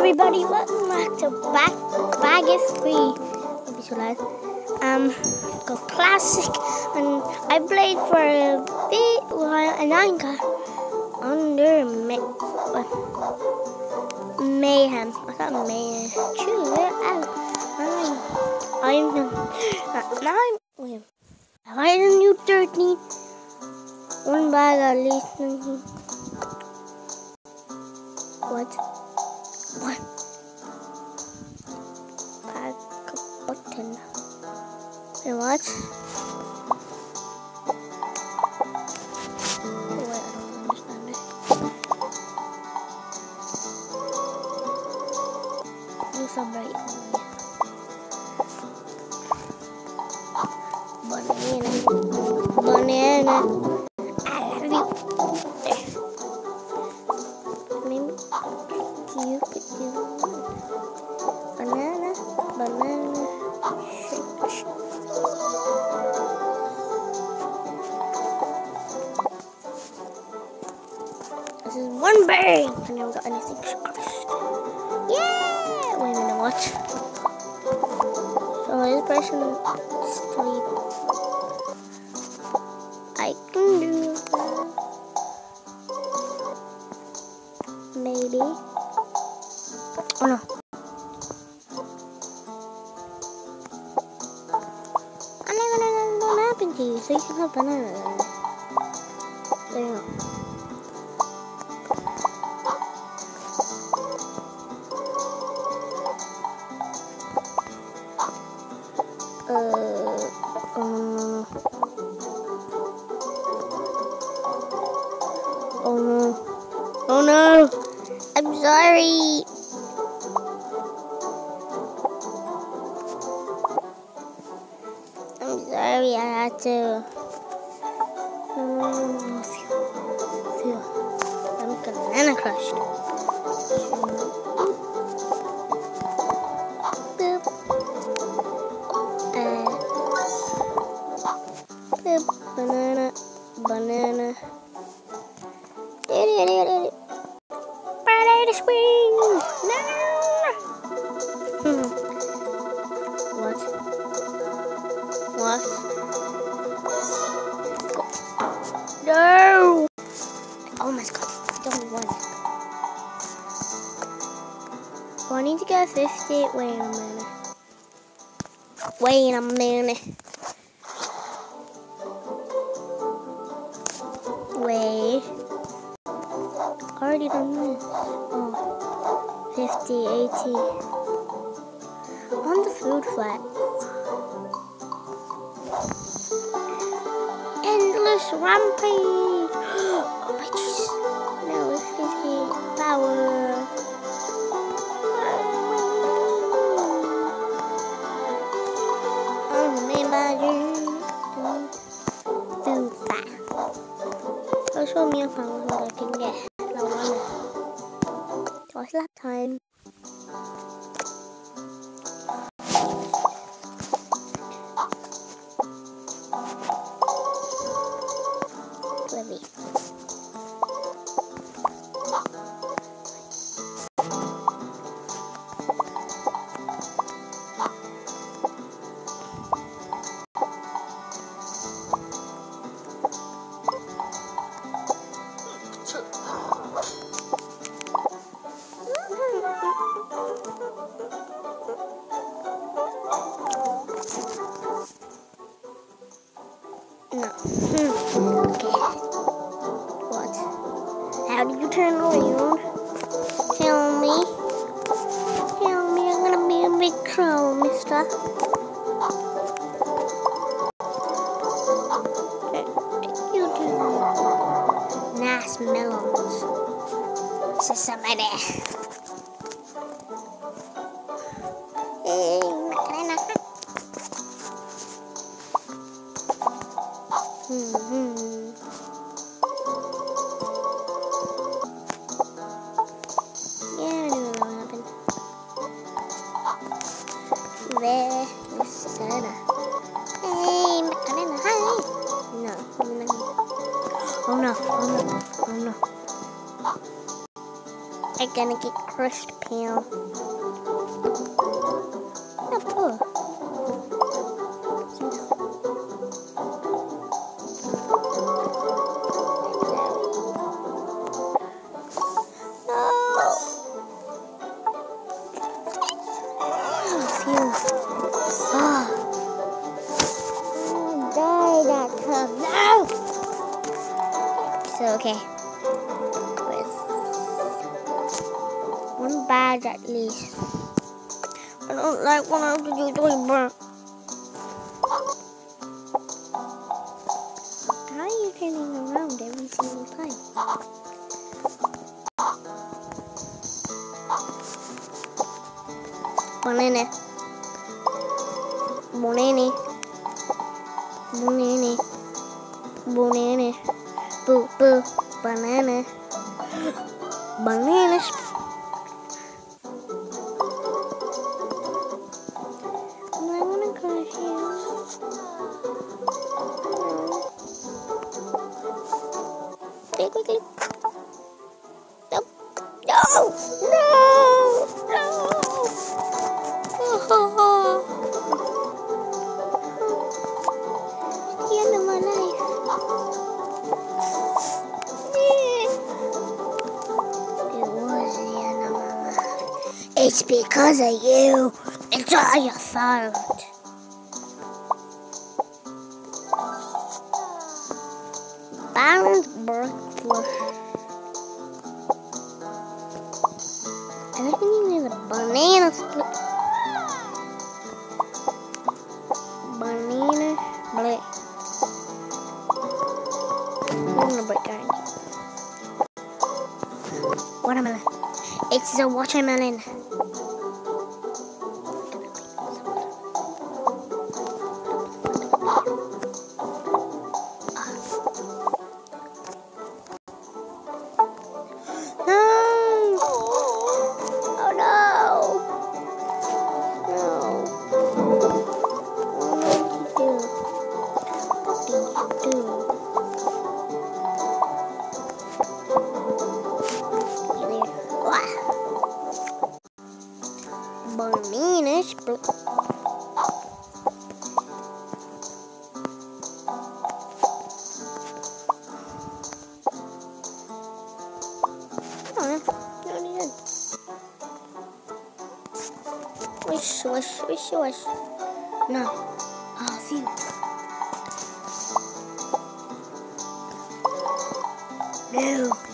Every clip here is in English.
everybody, welcome back to Back Bag is Free. Don't be so loud. Um, got classic, and I played for a bit while, and I got under may, uh, mayhem. I got mayhem. True, out. I'm, I'm, now I'm, have I a new 13? One bag at least. What? Pack button. Wait, what? Wait, I don't understand it. Do some Banana. Banana. This person crushed. Banana. Banana. Banana swing! No! What? What? Oh, I need 50. Wait a minute. Wait a minute. Wait. Already done this. Oh. 50, 80. On the food flat. Endless rampage. Oh my Jesus. Me a phone so I can get. I want it. Twice lap time. You do. Nice melons. This is. I'm gonna get crushed peel. Badge at It's because of you. It's all your fault. Balanced breakfast. I think you need a banana split. Banana split. I'm gonna break guys. Watermelon. It's a watermelon. Wish, wish, wish, wish. No. Oh, phew. No. No.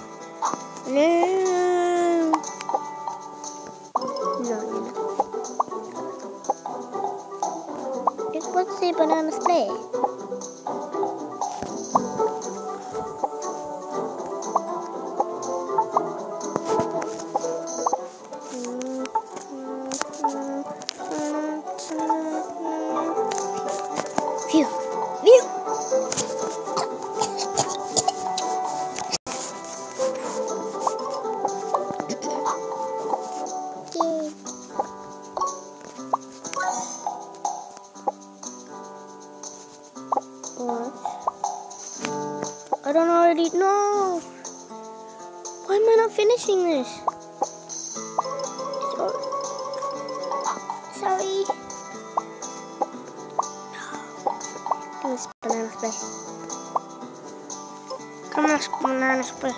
Don't already know. Why am I not finishing this? Sorry. Give me banana spray. Come on, banana spray.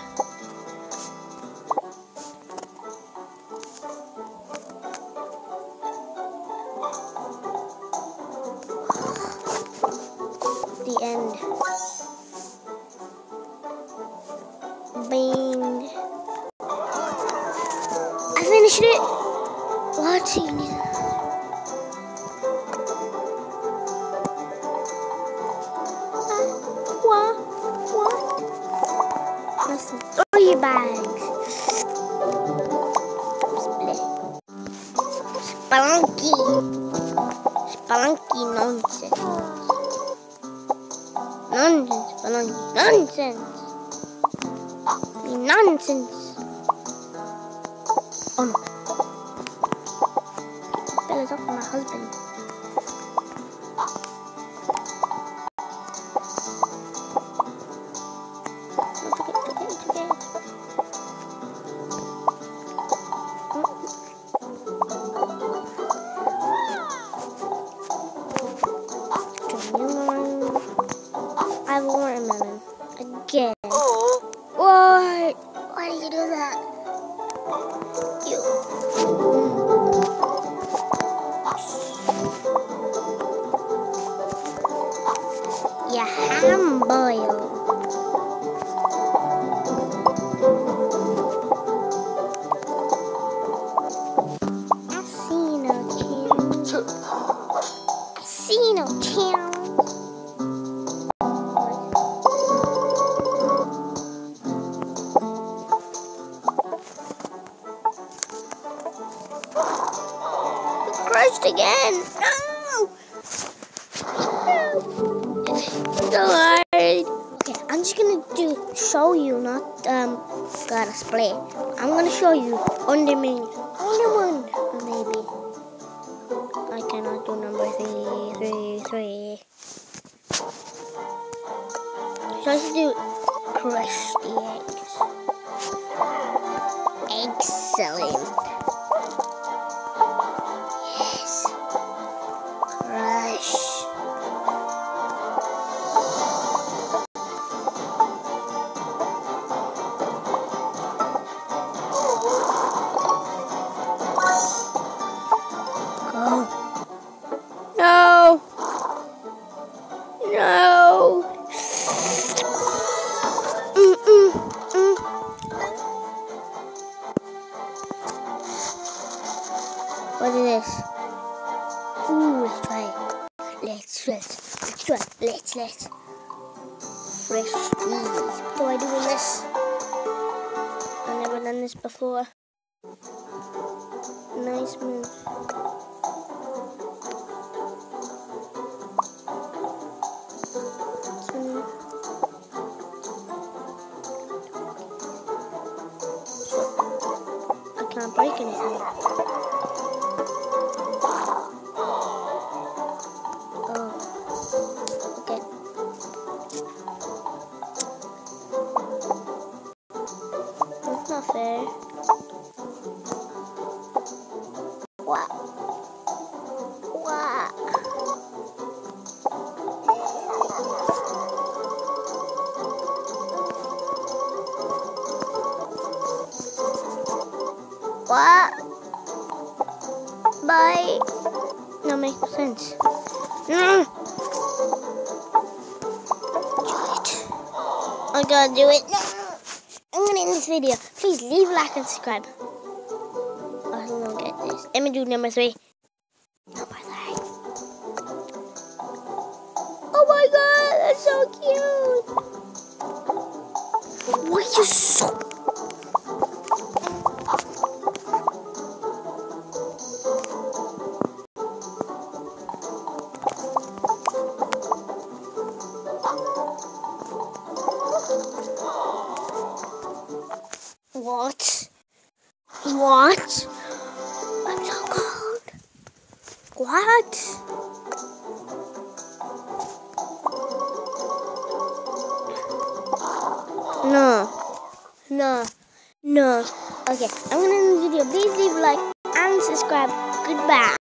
The end. Spelunky. Spelunky nonsense. Nonsense, Spelunky. Nonsense. Nonsense. Oh no. Bella's off my husband. Don't. your ham boil. Casino challenge. Casino challenge. crushed again. No! no. Okay, I'm just gonna do show you, not um, gotta split. I'm gonna show you on under me, under one, maybe. I cannot do number three, three, three. So I should do crush the eggs. Excellent. Can't break anything. fair. What? What? No, makes sense. Mm. I gotta do it. I'm gonna end this video, please leave a like and subscribe. I don't get this. Let me do number three. Number three. Oh my god, that's so cute. Why are you so What? I'm so cold. What? No. No. No. Okay, I'm gonna end the video. Please leave a like and subscribe. Goodbye.